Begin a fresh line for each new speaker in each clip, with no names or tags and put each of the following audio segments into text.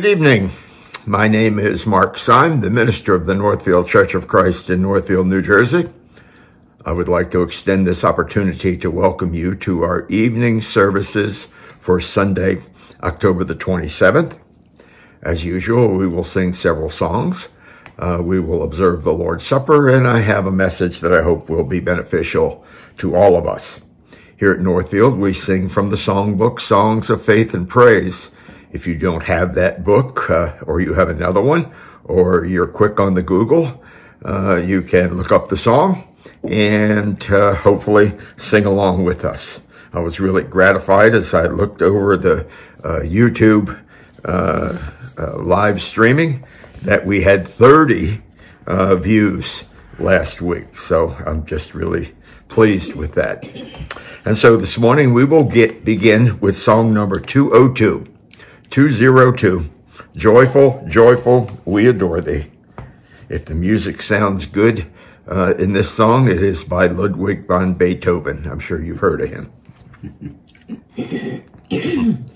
Good evening. My name is Mark Seim, the minister of the Northfield Church of Christ in Northfield, New Jersey. I would like to extend this opportunity to welcome you to our evening services for Sunday, October the 27th. As usual, we will sing several songs. Uh, we will observe the Lord's Supper, and I have a message that I hope will be beneficial to all of us. Here at Northfield, we sing from the songbook, Songs of Faith and Praise. If you don't have that book, uh, or you have another one, or you're quick on the Google, uh, you can look up the song and uh, hopefully sing along with us. I was really gratified as I looked over the uh, YouTube uh, uh, live streaming that we had 30 views last week. So I'm just really pleased with that. And so this morning we will get begin with song number 202, 202, Joyful, Joyful, We Adore Thee. If the music sounds good uh, in this song, it is by Ludwig van Beethoven. I'm sure you've heard of him.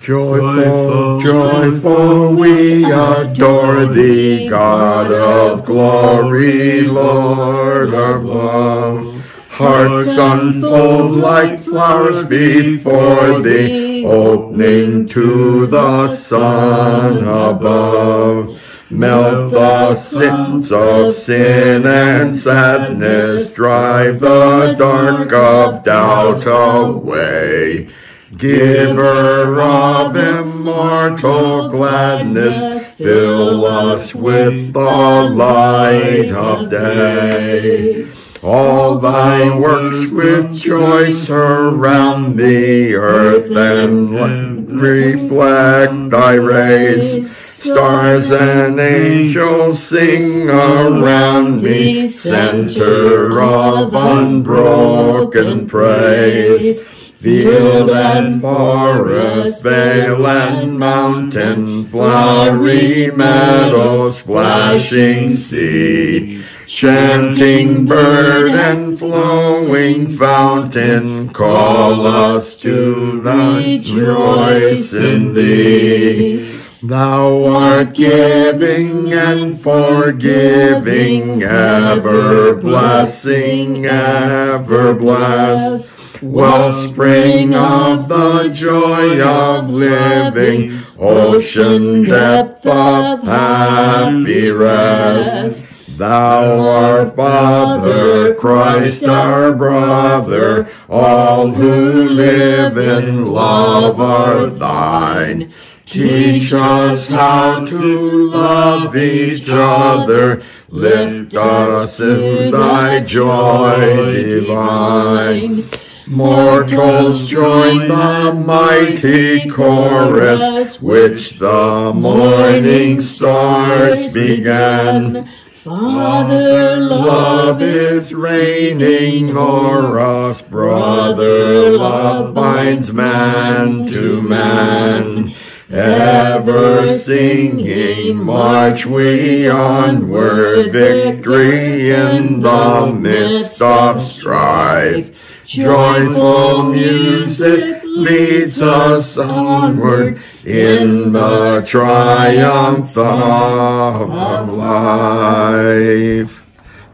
Joyful, joyful, we adore thee, God of glory, Lord of love. Hearts unfold like flowers before thee, opening to the sun above. Melt the sins of sin and sadness, drive the dark of doubt away. Giver of immortal gladness, fill us with the light of day. All thy works with joy surround the earth and reflect thy rays. Stars and angels sing around me, center of unbroken praise. Field and forest, vale and mountain, flowery meadows, flashing sea. Chanting bird and flowing fountain, call us to rejoice in thee. Thou art giving and forgiving, ever blessing, ever blessed. Wellspring of the joy of living, ocean depth of happy rest. Thou our Father, Christ our brother, all who live in love are thine. Teach us how to love each other, lift us in thy joy divine. Mortals join the mighty chorus, which the morning stars began. Father, love is reigning o'er us. Brother, love binds man to man. Ever singing, march we onward, victory in the midst of strife. Joyful music leads us onward in the triumph of life.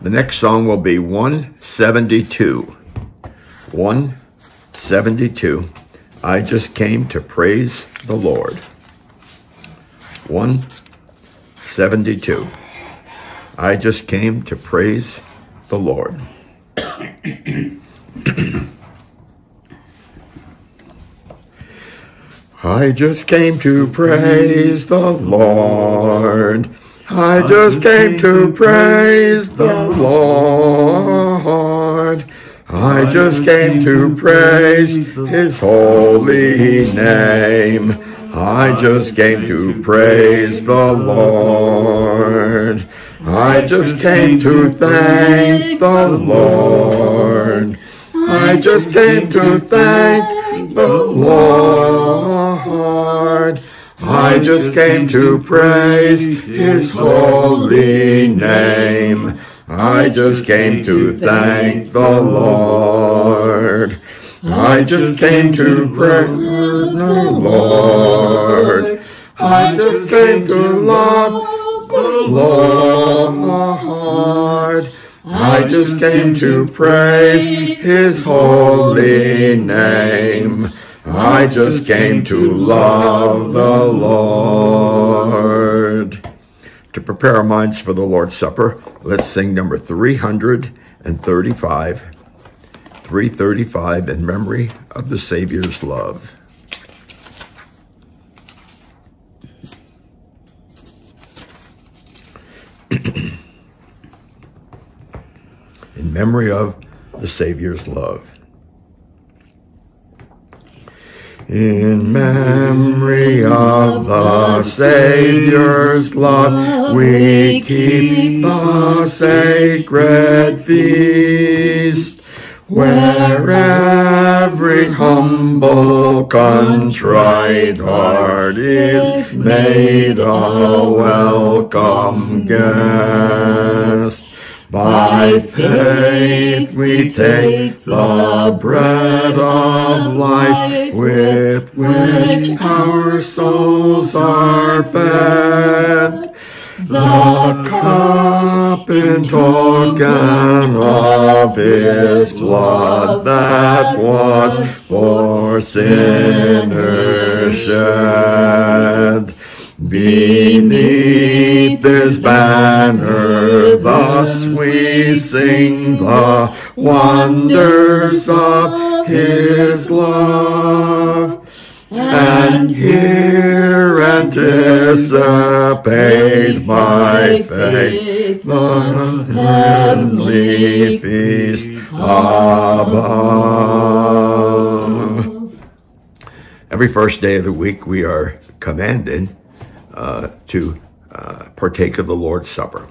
The next song will be 172. 172. I just came to praise the Lord. 172. I just came to praise the Lord. I just came to praise the Lord. I just came to praise the Lord. I just came to praise his holy name. I just came to praise the Lord. I just came to thank the Lord. I just came to thank the Lord. I just came to praise his holy name. I just came to thank the Lord. I just came to praise the Lord. I just came to love the Lord. I just came to praise his holy name. I just came to love the Lord. To prepare our minds for the Lord's Supper, let's sing number 335, 335 in memory of the Savior's love. Memory of the Savior's love. In memory of the Savior's love, we keep the sacred feast, where every humble, contrite heart is made a welcome guest. By faith we take the bread of life with which our souls are fed. The cup in token of his blood that was for sinners shed. Beneath this banner, thus we sing the wonders of his love. And here anticipate by faith the heavenly feast above. Every first day of the week we are commanded to uh, partake of the Lord's Supper.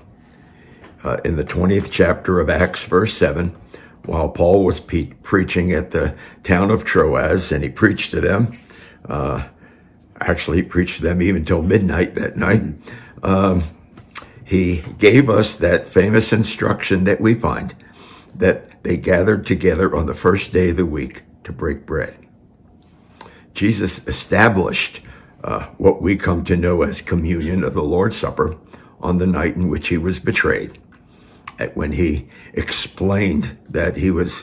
Uh, in the 20th chapter of Acts, verse 7, while Paul was preaching at the town of Troas, and he preached to them, uh, actually he preached to them even till midnight that night, um, he gave us that famous instruction that we find, that they gathered together on the first day of the week to break bread. Jesus established uh, what we come to know as communion of the Lord's Supper on the night in which he was betrayed, when he explained that he was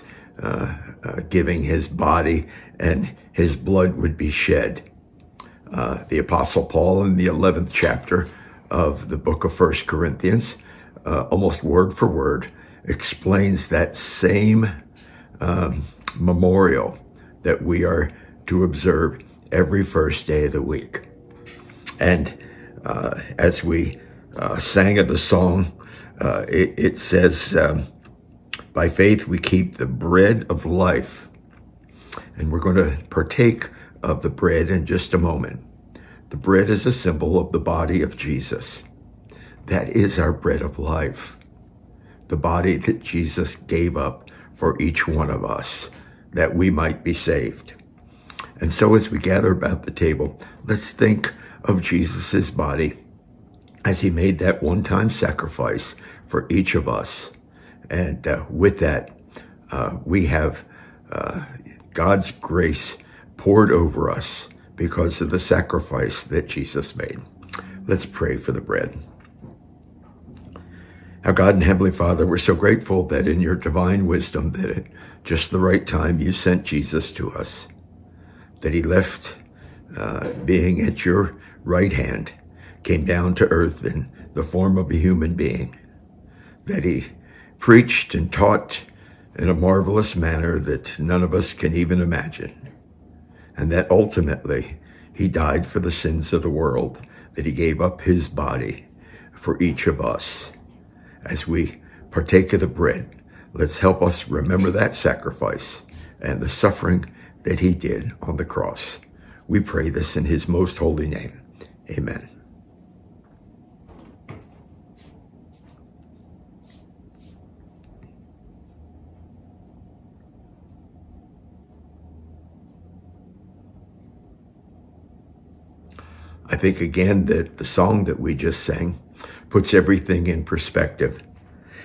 uh, uh, giving his body and his blood would be shed. Uh, the Apostle Paul in the 11th chapter of the book of First Corinthians, uh, almost word for word, explains that same um, memorial that we are to observe every first day of the week. And uh, as we uh, sang of the song, uh, it, it, says, um, by faith we keep the bread of life. And we're going to partake of the bread in just a moment. The bread is a symbol of the body of Jesus. That is our bread of life. The body that Jesus gave up for each one of us, that we might be saved. And so as we gather about the table, let's think of Jesus' body as he made that one-time sacrifice for each of us. And uh, with that, uh, we have uh, God's grace poured over us because of the sacrifice that Jesus made. Let's pray for the bread. Our God and Heavenly Father, we're so grateful that in your divine wisdom that at just the right time you sent Jesus to us that he left uh, being at your right hand, came down to earth in the form of a human being, that he preached and taught in a marvelous manner that none of us can even imagine, and that ultimately he died for the sins of the world, that he gave up his body for each of us. As we partake of the bread, let's help us remember that sacrifice and the suffering that he did on the cross. We pray this in his most holy name. Amen. I think again that the song that we just sang puts everything in perspective.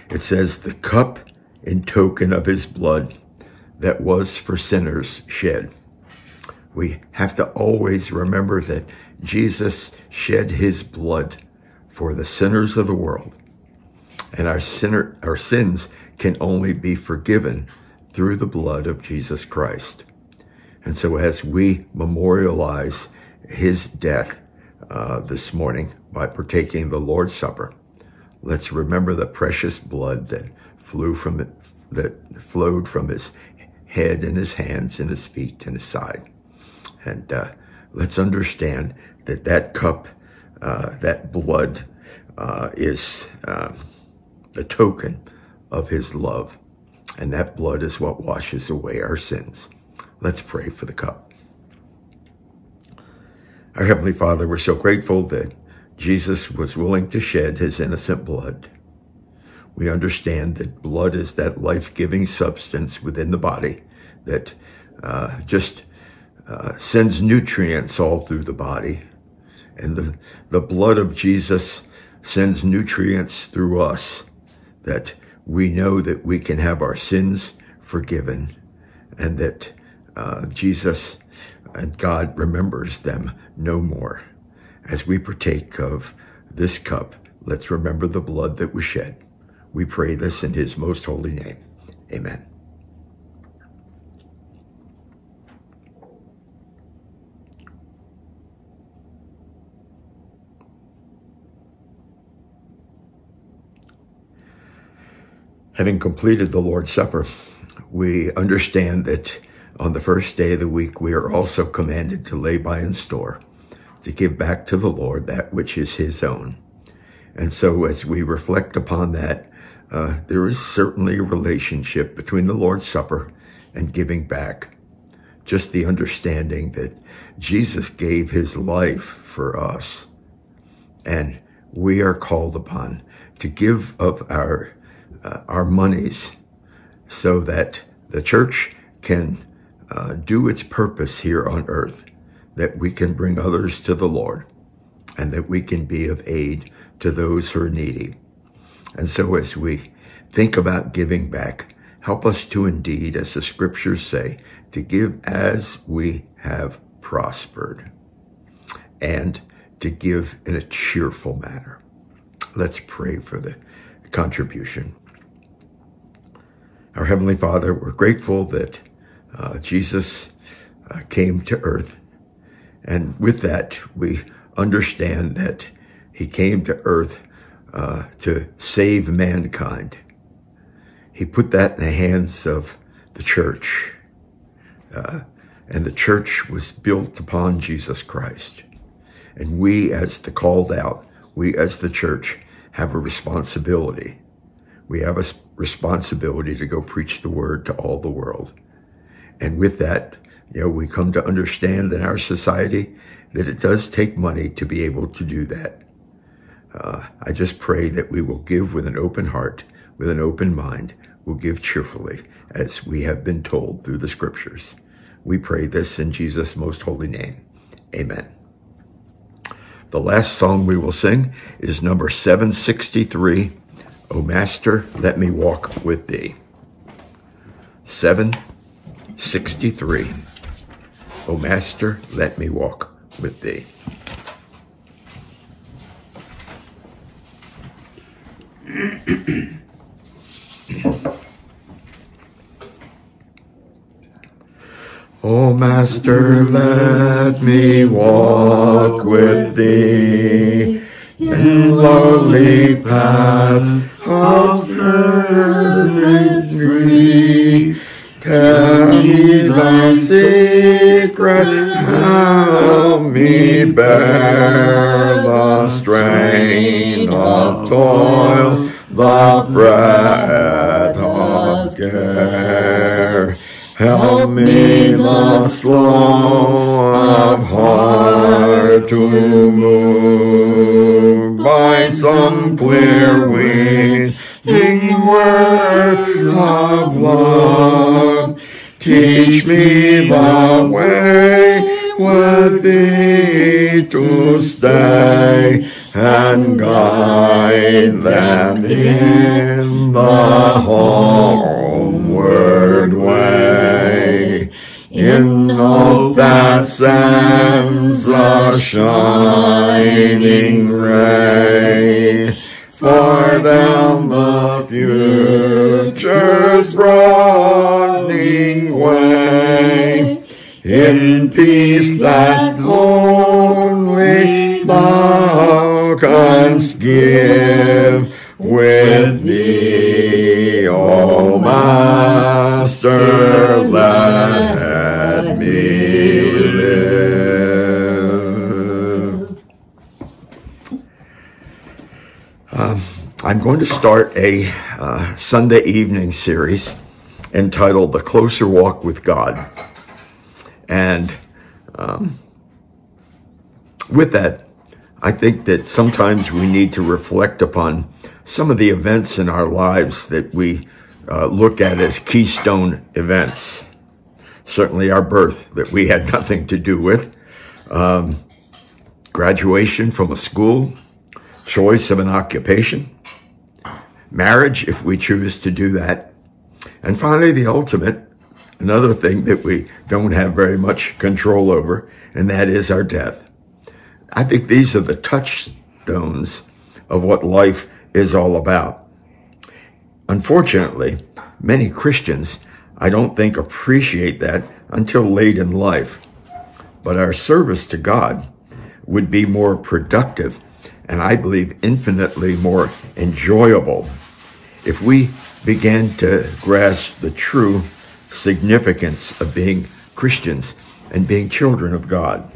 It says, the cup in token of his blood that was for sinners shed. We have to always remember that Jesus shed his blood for the sinners of the world. And our sinner, our sins can only be forgiven through the blood of Jesus Christ. And so as we memorialize his death uh, this morning by partaking the Lord's Supper, let's remember the precious blood that flew from that flowed from his head and his hands and his feet and his side. And uh, let's understand that that cup, uh, that blood uh, is um, the token of his love. And that blood is what washes away our sins. Let's pray for the cup. Our Heavenly Father, we're so grateful that Jesus was willing to shed his innocent blood. We understand that blood is that life-giving substance within the body that uh, just uh, sends nutrients all through the body. And the, the blood of Jesus sends nutrients through us that we know that we can have our sins forgiven and that uh, Jesus and God remembers them no more. As we partake of this cup, let's remember the blood that was shed. We pray this in his most holy name. Amen. Having completed the Lord's Supper, we understand that on the first day of the week, we are also commanded to lay by in store, to give back to the Lord that which is his own. And so as we reflect upon that, uh, there is certainly a relationship between the Lord's Supper and giving back. Just the understanding that Jesus gave his life for us. And we are called upon to give of our uh, our monies so that the church can uh, do its purpose here on earth, that we can bring others to the Lord, and that we can be of aid to those who are needy. And so as we think about giving back, help us to indeed, as the scriptures say, to give as we have prospered, and to give in a cheerful manner. Let's pray for the contribution. Our Heavenly Father, we're grateful that uh, Jesus uh, came to earth. And with that, we understand that he came to earth uh, to save mankind. He put that in the hands of the church. Uh, and the church was built upon Jesus Christ. And we as the called out, we as the church have a responsibility we have a responsibility to go preach the word to all the world. And with that, you know, we come to understand in our society that it does take money to be able to do that. Uh, I just pray that we will give with an open heart, with an open mind, will give cheerfully, as we have been told through the scriptures. We pray this in Jesus' most holy name. Amen. The last song we will sing is number 763, O Master, let me walk with thee. 763. O Master, let me walk with thee. O Master, let me walk with thee in lowly paths of earth free. Tell me thy secret, help me bear the strain of toil, the fret of care. Help me the slow of heart to move by some clear winging word of love. Teach me the way with thee to stay and guide them in the homeward way in hope that sends a shining ray. For down the future's broadening way, in peace that only thou canst give, with thee, O Master, let I'm going to start a uh, Sunday evening series entitled The Closer Walk with God. And um, with that, I think that sometimes we need to reflect upon some of the events in our lives that we uh, look at as keystone events. Certainly our birth that we had nothing to do with. Um, graduation from a school, choice of an occupation, marriage if we choose to do that. And finally, the ultimate, another thing that we don't have very much control over, and that is our death. I think these are the touchstones of what life is all about. Unfortunately, many Christians, I don't think appreciate that until late in life. But our service to God would be more productive and I believe infinitely more enjoyable if we began to grasp the true significance of being Christians and being children of God.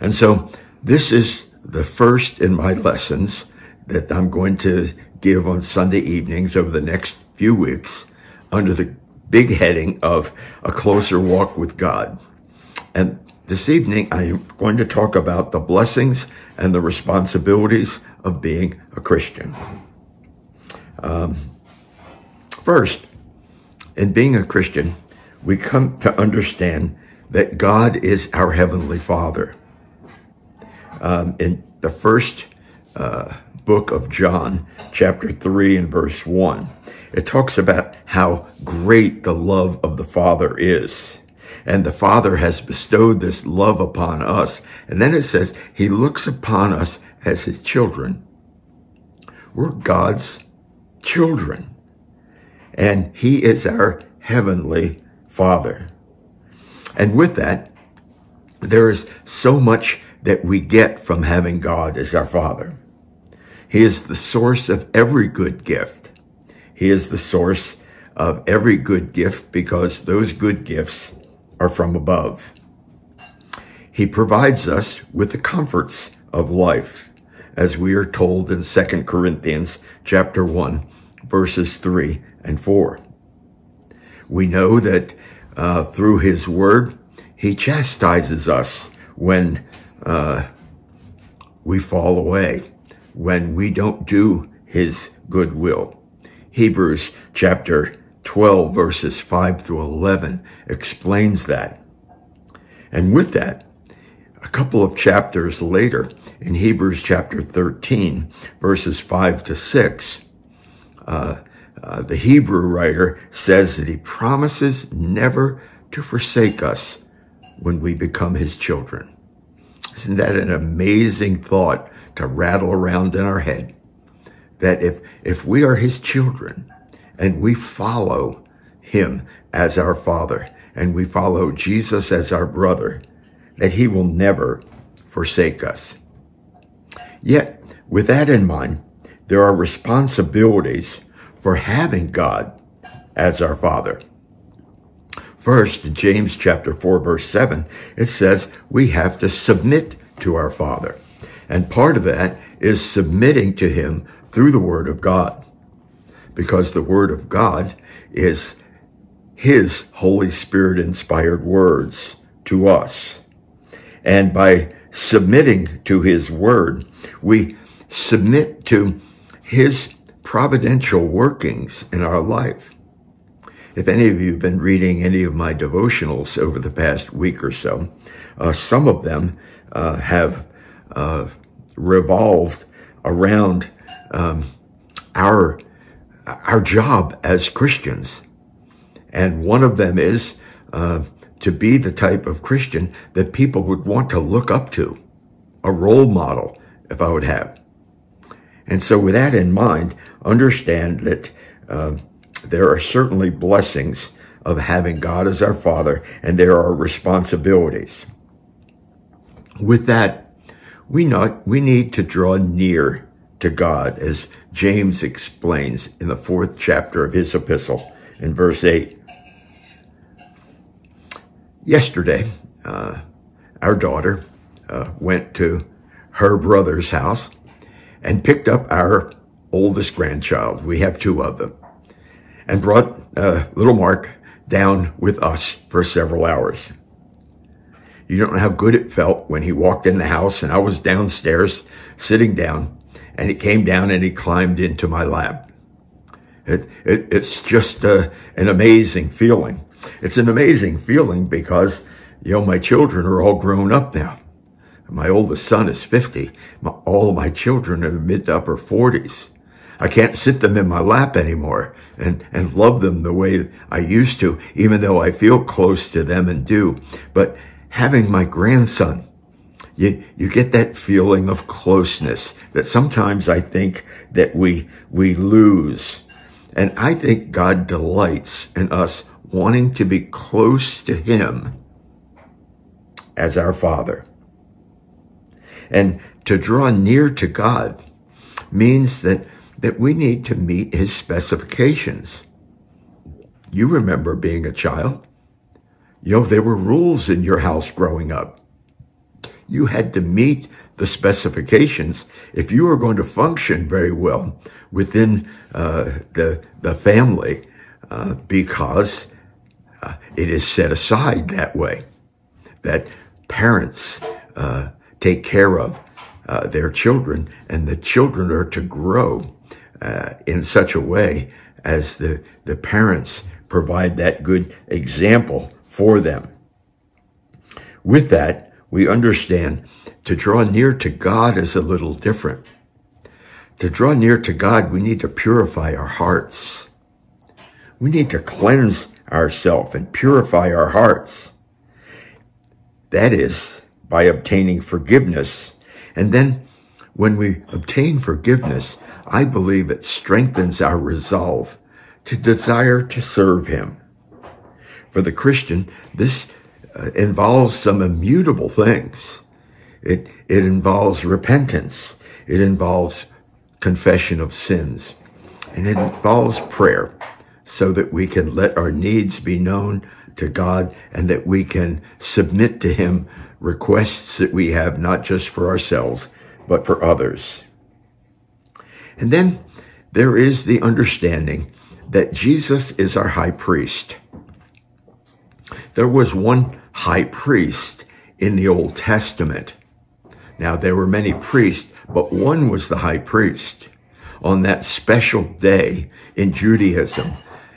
And so this is the first in my lessons that I'm going to give on Sunday evenings over the next few weeks under the big heading of a closer walk with God. And this evening, I am going to talk about the blessings and the responsibilities of being a Christian. Um, first, in being a Christian, we come to understand that God is our Heavenly Father. Um, in the first uh, book of John, chapter 3 and verse 1. It talks about how great the love of the Father is. And the Father has bestowed this love upon us. And then it says, He looks upon us as His children. We're God's children. And He is our heavenly Father. And with that, there is so much that we get from having God as our Father. He is the source of every good gift. He is the source of every good gift because those good gifts are from above. He provides us with the comforts of life, as we are told in 2 Corinthians chapter 1, verses 3 and 4. We know that uh, through his word, he chastises us when uh, we fall away when we don't do his good will. Hebrews chapter 12 verses 5 through 11 explains that. And with that, a couple of chapters later, in Hebrews chapter 13, verses 5 to 6, uh, uh, the Hebrew writer says that he promises never to forsake us when we become his children. Isn't that an amazing thought to rattle around in our head that if, if we are his children and we follow him as our father and we follow Jesus as our brother, that he will never forsake us. Yet, with that in mind, there are responsibilities for having God as our father. First, James chapter 4 verse 7, it says we have to submit to our father. And part of that is submitting to him through the word of God. Because the word of God is his Holy Spirit inspired words to us. And by submitting to his word, we submit to his providential workings in our life. If any of you have been reading any of my devotionals over the past week or so, uh, some of them uh, have uh, revolved around um, our our job as Christians, and one of them is uh, to be the type of Christian that people would want to look up to, a role model, if I would have. And so with that in mind, understand that uh, there are certainly blessings of having God as our Father, and there are responsibilities. With that, we not we need to draw near to God, as James explains in the fourth chapter of his epistle in verse 8. Yesterday, uh, our daughter uh, went to her brother's house and picked up our oldest grandchild. We have two of them and brought uh, little Mark down with us for several hours. You don't know how good it felt when he walked in the house and I was downstairs sitting down and he came down and he climbed into my lap. It, it, it's just uh, an amazing feeling. It's an amazing feeling because, you know, my children are all grown up now. My oldest son is 50. My, all my children are mid to upper 40s. I can't sit them in my lap anymore and, and love them the way I used to, even though I feel close to them and do. But having my grandson, you, you get that feeling of closeness that sometimes I think that we, we lose. And I think God delights in us wanting to be close to him as our father. And to draw near to God means that that we need to meet his specifications. You remember being a child. You know, there were rules in your house growing up. You had to meet the specifications if you were going to function very well within uh, the, the family uh, because uh, it is set aside that way, that parents uh, take care of uh, their children and the children are to grow uh, in such a way as the, the parents provide that good example for them. With that, we understand to draw near to God is a little different. To draw near to God, we need to purify our hearts. We need to cleanse ourselves and purify our hearts. That is by obtaining forgiveness. And then when we obtain forgiveness, I believe it strengthens our resolve to desire to serve him. For the Christian, this uh, involves some immutable things. It, it involves repentance. It involves confession of sins. And it involves prayer so that we can let our needs be known to God and that we can submit to him requests that we have not just for ourselves, but for others. And then there is the understanding that Jesus is our high priest. There was one high priest in the Old Testament. Now, there were many priests, but one was the high priest. On that special day in Judaism,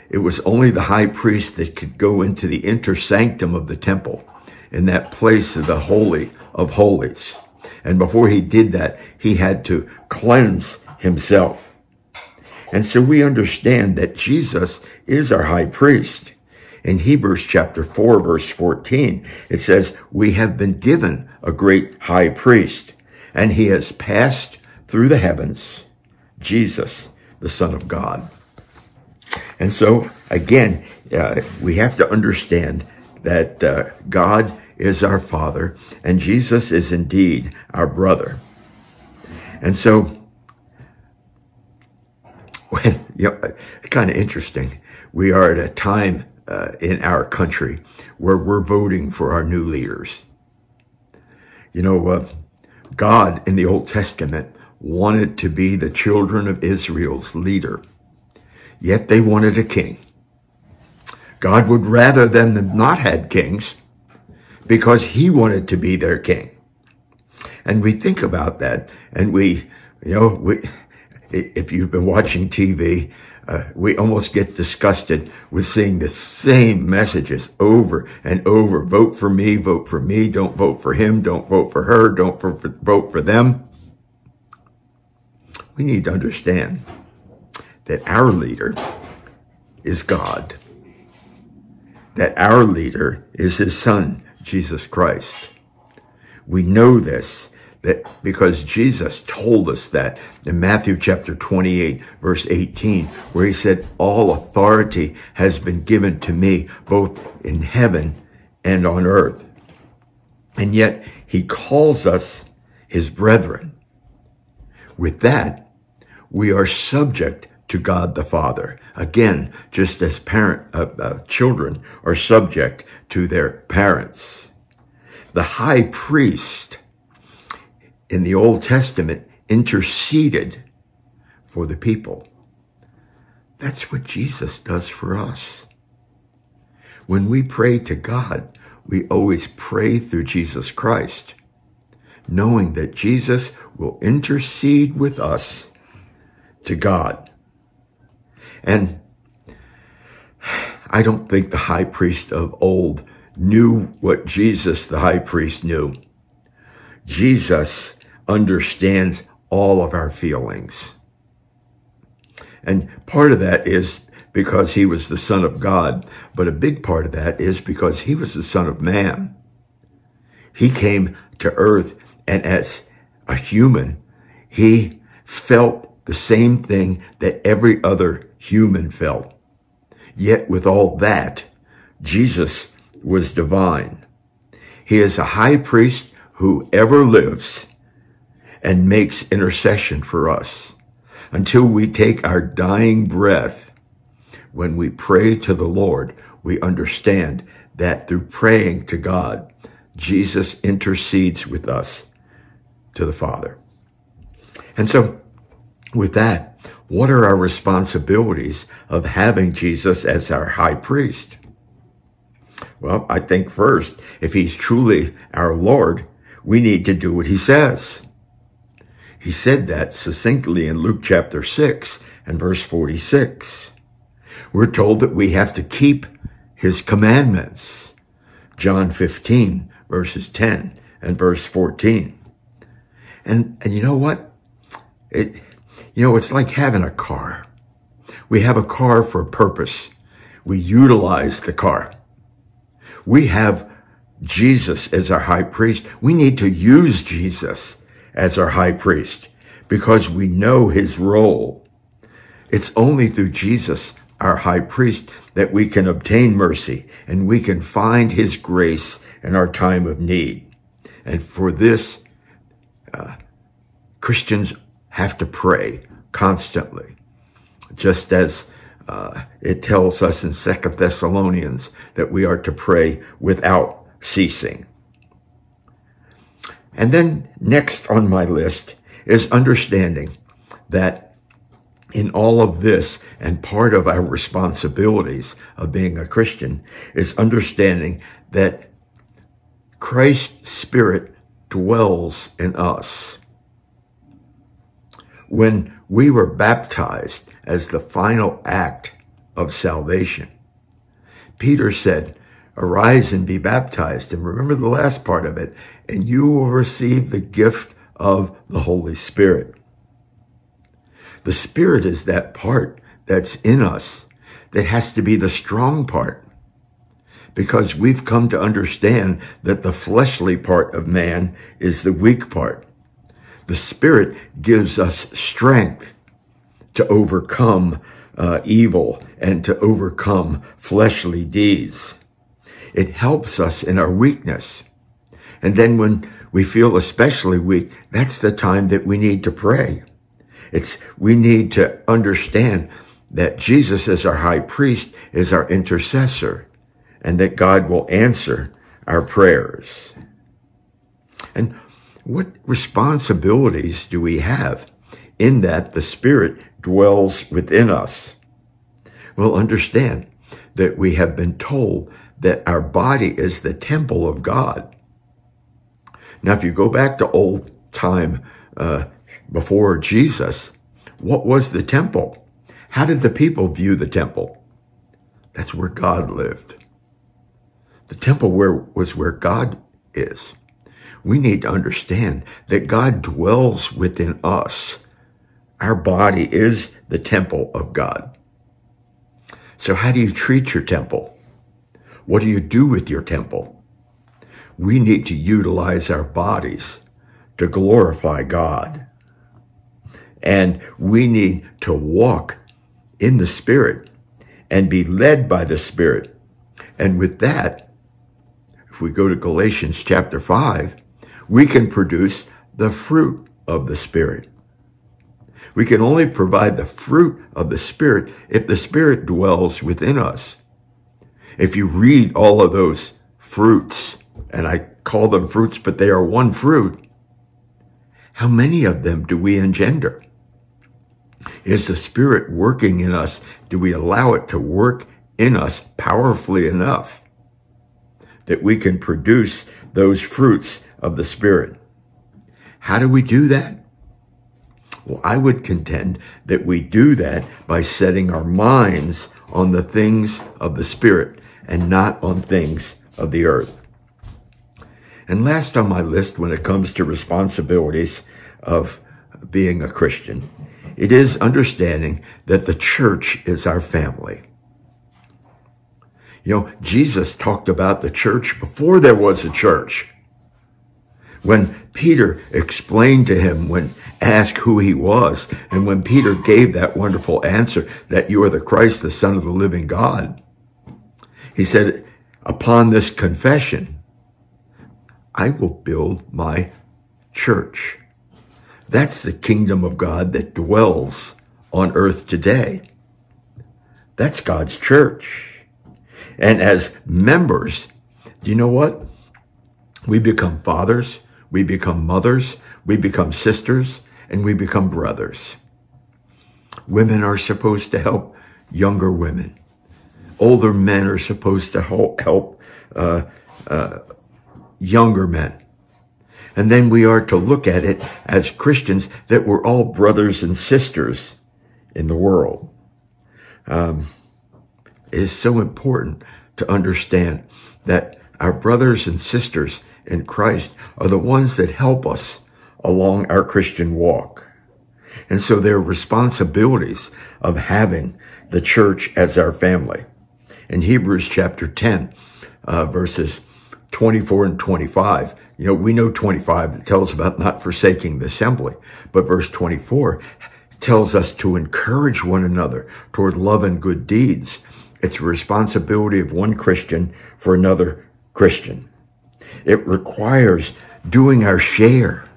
it was only the high priest that could go into the inner sanctum of the temple, in that place of the Holy of Holies. And before he did that, he had to cleanse himself. And so we understand that Jesus is our high priest. In Hebrews chapter 4, verse 14, it says, we have been given a great high priest, and he has passed through the heavens, Jesus, the Son of God. And so, again, uh, we have to understand that uh, God is our Father, and Jesus is indeed our brother. And so, when, you know, kind of interesting. We are at a time uh, in our country where we're voting for our new leaders. You know, uh, God in the Old Testament wanted to be the children of Israel's leader, yet they wanted a king. God would rather them not had kings because he wanted to be their king. And we think about that and we, you know, we, if you've been watching TV, uh, we almost get disgusted with seeing the same messages over and over. Vote for me, vote for me, don't vote for him, don't vote for her, don't for, for, vote for them. We need to understand that our leader is God. That our leader is his son, Jesus Christ. We know this that because Jesus told us that in Matthew chapter 28 verse 18 where he said all authority has been given to me both in heaven and on earth. And yet he calls us his brethren. With that, we are subject to God the Father. Again, just as parent uh, uh, children are subject to their parents. The high priest in the Old Testament interceded for the people. That's what Jesus does for us. When we pray to God, we always pray through Jesus Christ, knowing that Jesus will intercede with us to God. And I don't think the high priest of old knew what Jesus, the high priest, knew. Jesus understands all of our feelings. And part of that is because he was the son of God, but a big part of that is because he was the son of man. He came to earth and as a human, he felt the same thing that every other human felt. Yet with all that, Jesus was divine. He is a high priest who ever lives and makes intercession for us until we take our dying breath. When we pray to the Lord, we understand that through praying to God, Jesus intercedes with us to the Father. And so with that, what are our responsibilities of having Jesus as our high priest? Well, I think first, if he's truly our Lord, we need to do what he says. He said that succinctly in Luke chapter 6 and verse 46. We're told that we have to keep his commandments. John 15 verses 10 and verse 14. And, and you know what? It, you know, it's like having a car. We have a car for a purpose. We utilize the car. We have Jesus as our high priest. We need to use Jesus as our high priest because we know his role. It's only through Jesus, our high priest, that we can obtain mercy and we can find his grace in our time of need. And for this, uh, Christians have to pray constantly, just as uh, it tells us in Second Thessalonians that we are to pray without ceasing. And then next on my list is understanding that in all of this and part of our responsibilities of being a Christian is understanding that Christ's Spirit dwells in us. When we were baptized as the final act of salvation, Peter said, arise and be baptized. And remember the last part of it, and you will receive the gift of the Holy Spirit. The Spirit is that part that's in us that has to be the strong part because we've come to understand that the fleshly part of man is the weak part. The Spirit gives us strength to overcome uh, evil and to overcome fleshly deeds. It helps us in our weakness. And then when we feel especially weak, that's the time that we need to pray. It's, we need to understand that Jesus as our high priest is our intercessor and that God will answer our prayers. And what responsibilities do we have in that the Spirit dwells within us? Well, understand that we have been told that our body is the temple of God. Now, if you go back to old time uh, before Jesus, what was the temple? How did the people view the temple? That's where God lived. The temple where was where God is. We need to understand that God dwells within us. Our body is the temple of God. So how do you treat your temple? What do you do with your temple? We need to utilize our bodies to glorify God. And we need to walk in the Spirit and be led by the Spirit. And with that, if we go to Galatians chapter 5, we can produce the fruit of the Spirit. We can only provide the fruit of the Spirit if the Spirit dwells within us. If you read all of those fruits, and I call them fruits, but they are one fruit, how many of them do we engender? Is the Spirit working in us? Do we allow it to work in us powerfully enough that we can produce those fruits of the Spirit? How do we do that? Well, I would contend that we do that by setting our minds on the things of the Spirit and not on things of the earth. And last on my list when it comes to responsibilities of being a Christian, it is understanding that the church is our family. You know, Jesus talked about the church before there was a church. When Peter explained to him, when asked who he was, and when Peter gave that wonderful answer that you are the Christ, the Son of the living God, he said, upon this confession, I will build my church. That's the kingdom of God that dwells on earth today. That's God's church. And as members, do you know what? We become fathers, we become mothers, we become sisters, and we become brothers. Women are supposed to help younger women. Older men are supposed to help uh, uh, younger men. And then we are to look at it as Christians that we're all brothers and sisters in the world. Um, it is so important to understand that our brothers and sisters in Christ are the ones that help us along our Christian walk. And so there are responsibilities of having the church as our family. In Hebrews chapter 10, uh, verses 24 and 25, you know, we know 25 it tells about not forsaking the assembly, but verse 24 tells us to encourage one another toward love and good deeds. It's a responsibility of one Christian for another Christian. It requires doing our share.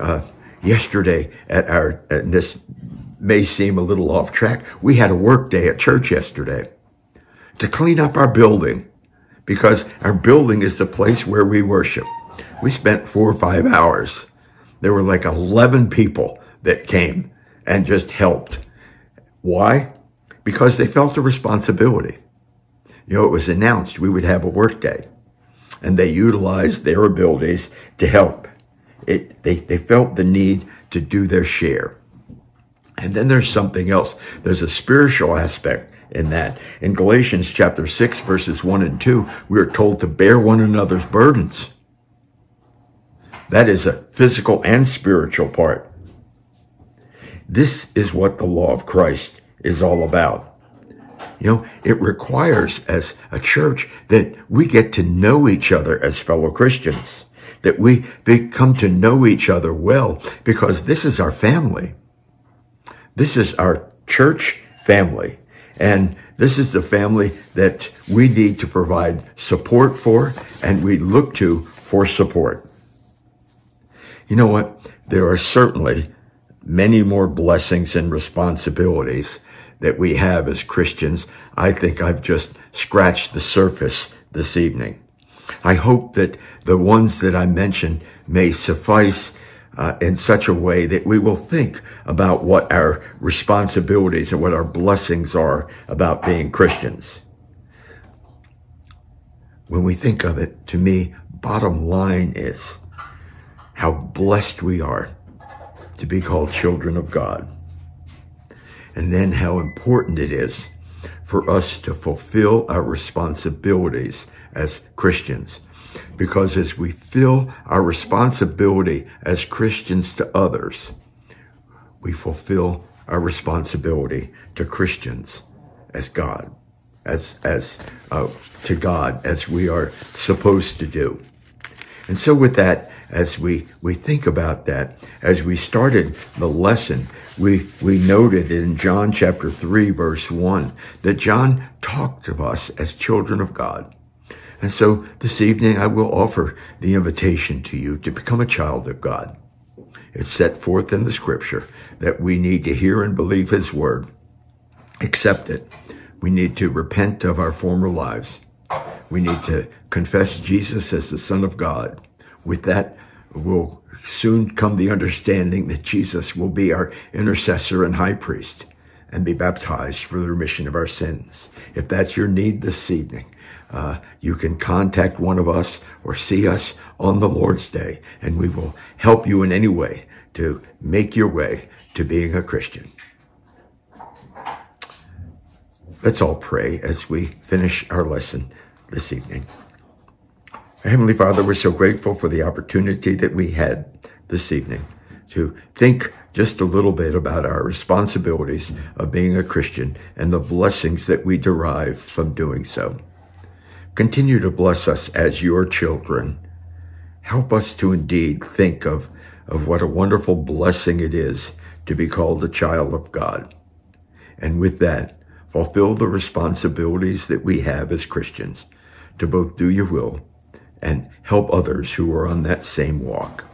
Uh, yesterday at our, and this may seem a little off track, we had a work day at church yesterday to clean up our building because our building is the place where we worship. We spent four or five hours. There were like 11 people that came and just helped. Why? Because they felt a responsibility. You know, it was announced we would have a work day and they utilized their abilities to help. It, they, they felt the need to do their share. And then there's something else. There's a spiritual aspect in that. In Galatians chapter 6 verses 1 and 2, we are told to bear one another's burdens. That is a physical and spiritual part. This is what the law of Christ is all about. You know, it requires as a church that we get to know each other as fellow Christians, that we come to know each other well, because this is our family. This is our church family. And this is the family that we need to provide support for and we look to for support. You know what? There are certainly many more blessings and responsibilities that we have as Christians, I think I've just scratched the surface this evening. I hope that the ones that I mentioned may suffice uh, in such a way that we will think about what our responsibilities and what our blessings are about being Christians. When we think of it, to me, bottom line is how blessed we are to be called children of God and then how important it is for us to fulfill our responsibilities as Christians. Because as we fill our responsibility as Christians to others, we fulfill our responsibility to Christians as God, as, as, uh, to God as we are supposed to do. And so with that, as we, we think about that, as we started the lesson, we, we noted in John chapter 3 verse 1 that John talked of us as children of God. And so this evening I will offer the invitation to you to become a child of God. It's set forth in the scripture that we need to hear and believe his word, accept it. We need to repent of our former lives. We need to confess Jesus as the son of God. With that we will soon come the understanding that Jesus will be our intercessor and high priest and be baptized for the remission of our sins. If that's your need this evening, uh, you can contact one of us or see us on the Lord's Day, and we will help you in any way to make your way to being a Christian. Let's all pray as we finish our lesson this evening. Heavenly Father, we're so grateful for the opportunity that we had this evening to think just a little bit about our responsibilities of being a Christian and the blessings that we derive from doing so. Continue to bless us as your children. Help us to indeed think of, of what a wonderful blessing it is to be called a child of God. And with that, fulfill the responsibilities that we have as Christians to both do your will and help others who are on that same walk.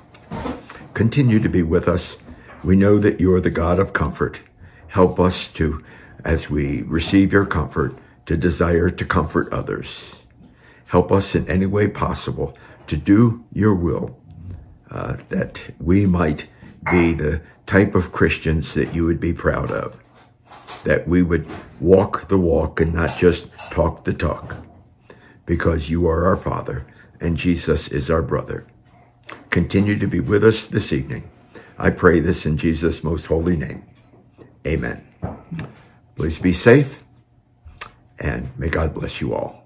Continue to be with us. We know that you are the God of comfort. Help us to, as we receive your comfort, to desire to comfort others. Help us in any way possible to do your will, uh, that we might be the type of Christians that you would be proud of, that we would walk the walk and not just talk the talk, because you are our Father and Jesus is our brother. Continue to be with us this evening. I pray this in Jesus' most holy name. Amen. Please be safe and may God bless you all.